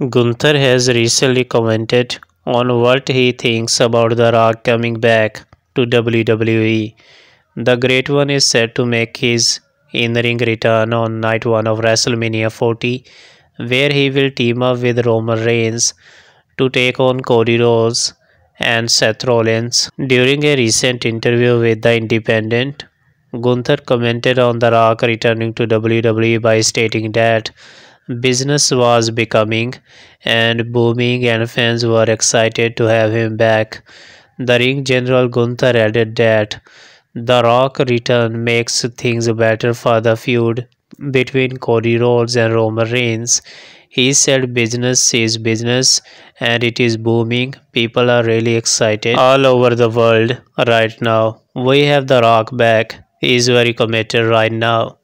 Gunther has recently commented on what he thinks about The Rock coming back to WWE. The Great One is set to make his in ring return on night 1 of WrestleMania 40, where he will team up with Roman Reigns to take on Cody Rhodes and Seth Rollins. During a recent interview with The Independent, Gunther commented on The Rock returning to WWE by stating that business was becoming and booming and fans were excited to have him back. The ring general Gunther added that The Rock return makes things better for the feud between Cody Rhodes and Roman Reigns. He said business is business and it is booming. People are really excited all over the world right now. We have The Rock back. He is very committed right now.